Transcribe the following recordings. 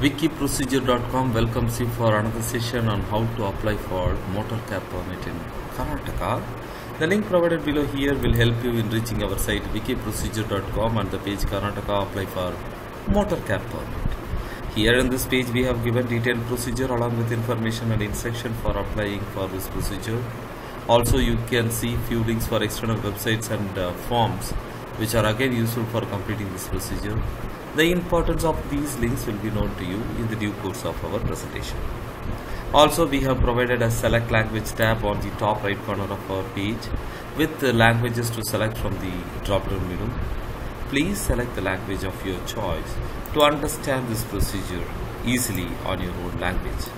wikiprocedure.com welcomes you for another session on how to apply for motor cab permit in Karnataka. The link provided below here will help you in reaching our site wikiprocedure.com and the page Karnataka apply for motor cab permit. Here in this page we have given detailed procedure along with information and instruction for applying for this procedure. Also you can see few links for external websites and uh, forms which are again useful for completing this procedure. The importance of these links will be known to you in the due course of our presentation. Also, we have provided a select language tab on the top right corner of our page with the languages to select from the drop down menu. Please select the language of your choice to understand this procedure easily on your own language.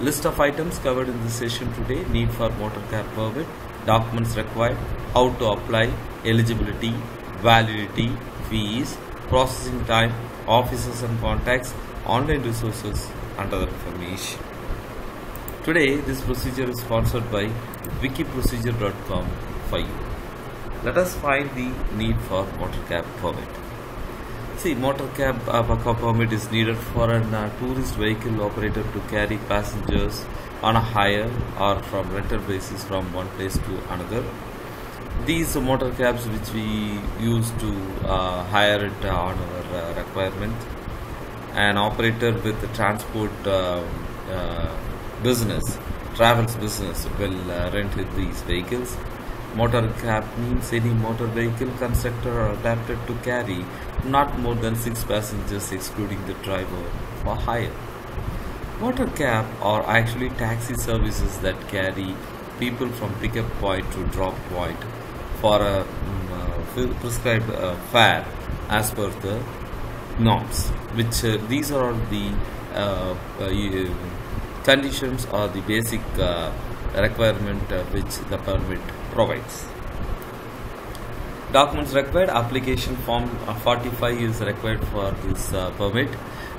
List of items covered in this session today need for motor cab permit, documents required, how to apply, eligibility, validity, fees, processing time, offices and contacts, online resources, and other information. Today, this procedure is sponsored by wikiprocedure.com for you. Let us find the need for motor cab permit. See, motor cab uh, permit is needed for a uh, tourist vehicle operator to carry passengers on a hire or from rental basis from one place to another these motor cabs which we use to uh, hire it on our uh, requirement an operator with the transport uh, business travels business will rent these vehicles. Motor cab means any motor vehicle constructed or adapted to carry not more than six passengers excluding the driver for hire. Motor cab are actually taxi services that carry people from pickup point to drop point for a um, prescribed uh, fare as per the norms which uh, these are the uh, conditions or the basic requirement which the permit provides. Documents required application form 45 is required for this uh, permit.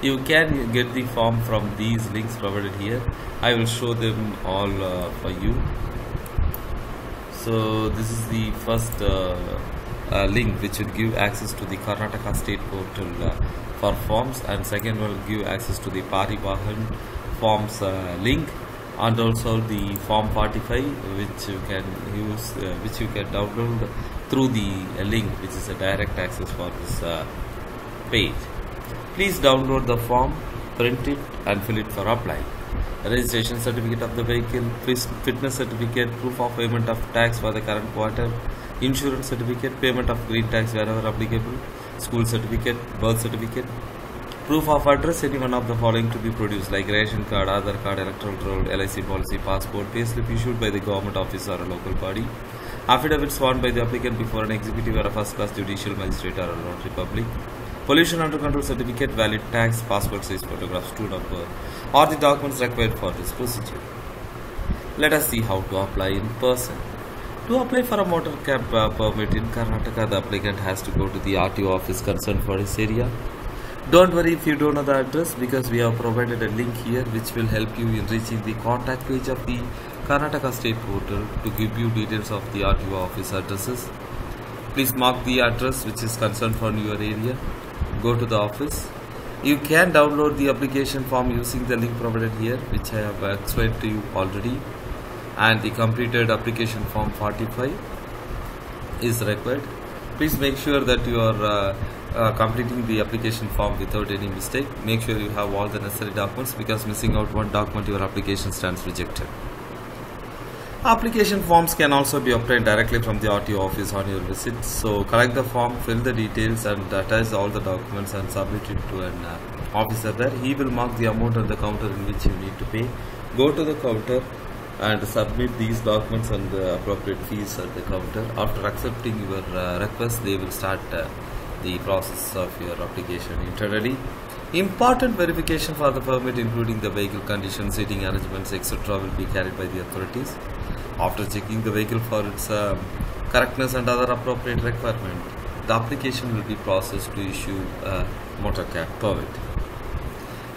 You can get the form from these links provided here. I will show them all uh, for you so this is the first uh, uh, link which will give access to the Karnataka state portal uh, for forms and second will give access to the Parivahan forms link and also the form 45 which you can use uh, which you can download through the link which is a direct access for this uh, page. Please download the form print it and fill it for applying registration certificate of the vehicle, fitness certificate, proof of payment of tax for the current quarter, insurance certificate, payment of green tax wherever applicable, school certificate, birth certificate, proof of address, any one of the following to be produced like ration card, Aadhaar card, electoral roll, LIC policy, passport, payslip issued by the government office or a local body, affidavit sworn by the applicant before an executive or a first class judicial magistrate or a notary public, pollution under control certificate, valid tax, passport size photographs, two number, or the documents required for this procedure. Let us see how to apply in person. To apply for a motor cab uh, permit in Karnataka, the applicant has to go to the RTO office concerned for his area. Don't worry if you don't know the address because we have provided a link here which will help you in reaching the contact page of the Karnataka state portal to give you details of the RTO office addresses. Please mark the address which is concerned for your area. Go to the office. You can download the application form using the link provided here which I have explained to you already. And the completed application form 45 is required. Please make sure that you are uh, uh, completing the application form without any mistake. Make sure you have all the necessary documents because missing out one document your application stands rejected Application forms can also be obtained directly from the RTO office on your visit. So collect the form, fill the details and attach all the documents and submit it to an uh, officer there. He will mark the amount on the counter in which you need to pay. Go to the counter and submit these documents and the appropriate fees at the counter. After accepting your uh, request, they will start uh, the process of your application internally. Important verification for the permit including the vehicle condition, seating arrangements etc. will be carried by the authorities. After checking the vehicle for its um, correctness and other appropriate requirement, the application will be processed to issue a motor cab permit.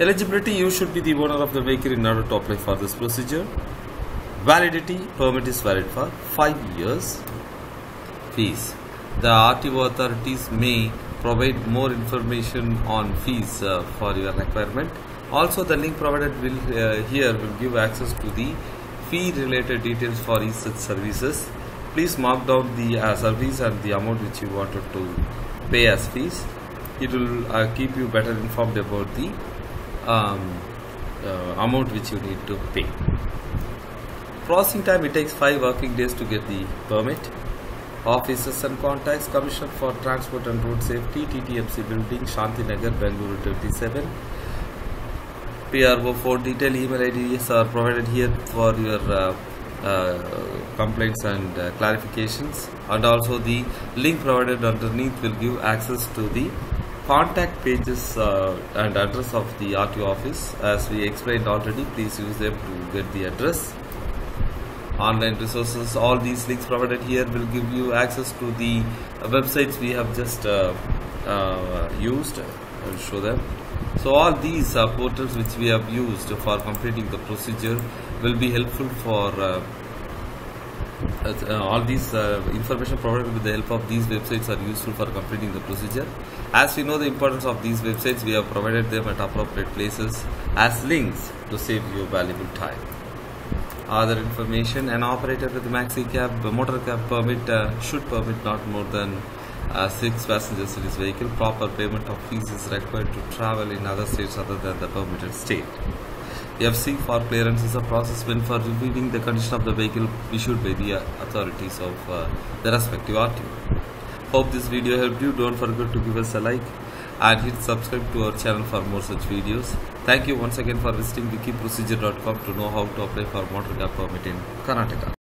Eligibility you should be the owner of the vehicle in order to apply for this procedure. Validity permit is valid for 5 years. Fees the RTO authorities may provide more information on fees uh, for your requirement. Also, the link provided will uh, here will give access to the fee related details for each such services. Please mark down the uh, service and the amount which you wanted to pay as fees. It will uh, keep you better informed about the um, uh, amount which you need to pay. Processing time it takes 5 working days to get the permit. Offices and contacts Commission for Transport and Road Safety TTMC Building Shanti Nagar Bengaluru 27 PRO for detailed email IDs are provided here for your uh, uh, complaints and uh, clarifications. And also the link provided underneath will give access to the contact pages uh, and address of the RTO office. As we explained already please use them to get the address. Online resources all these links provided here will give you access to the websites we have just uh, uh, used. I will show them so all these uh, portals which we have used for completing the procedure will be helpful for uh, uh, all these uh, information provided with the help of these websites are useful for completing the procedure. As we know the importance of these websites we have provided them at appropriate places as links to save you valuable time. Other information an operator with maxi cab motor cab permit uh, should permit not more than uh, six passengers in his vehicle proper payment of fees is required to travel in other states other than the permitted state FC for clearance is a process when for reviewing the condition of the vehicle issued by the authorities of uh, the respective RTO. Hope this video helped you. Don't forget to give us a like and hit subscribe to our channel for more such videos. Thank you once again for visiting wikiprocedure.com to know how to apply for motor car permit in Karnataka.